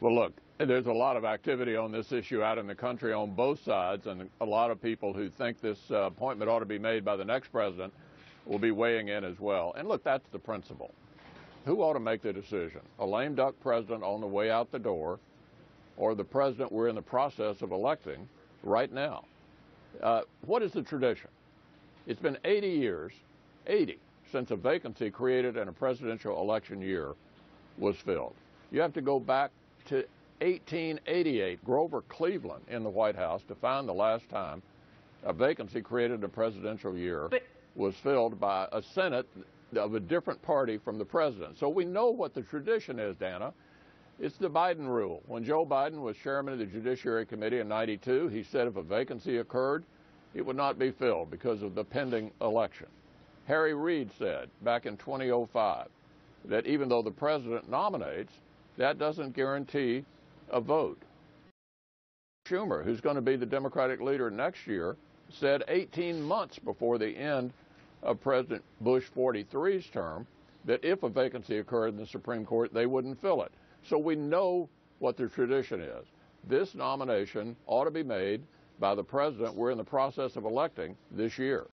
Well, look, there's a lot of activity on this issue out in the country on both sides, and a lot of people who think this uh, appointment ought to be made by the next president will be weighing in as well. And look, that's the principle. Who ought to make the decision? A lame duck president on the way out the door, or the president we're in the process of electing right now? Uh, what is the tradition? It's been 80 years, 80, since a vacancy created in a presidential election year was filled. You have to go back to 1888, Grover Cleveland in the White House to find the last time a vacancy created in a presidential year but, was filled by a Senate of a different party from the president. So we know what the tradition is, Dana. It's the Biden rule. When Joe Biden was chairman of the Judiciary Committee in 92, he said if a vacancy occurred, it would not be filled because of the pending election. Harry Reid said back in 2005 that even though the president nominates, that doesn't guarantee a vote. Schumer, who's going to be the Democratic leader next year, said 18 months before the end of President Bush 43's term that if a vacancy occurred in the Supreme Court, they wouldn't fill it. So we know what the tradition is. This nomination ought to be made by the president we're in the process of electing this year.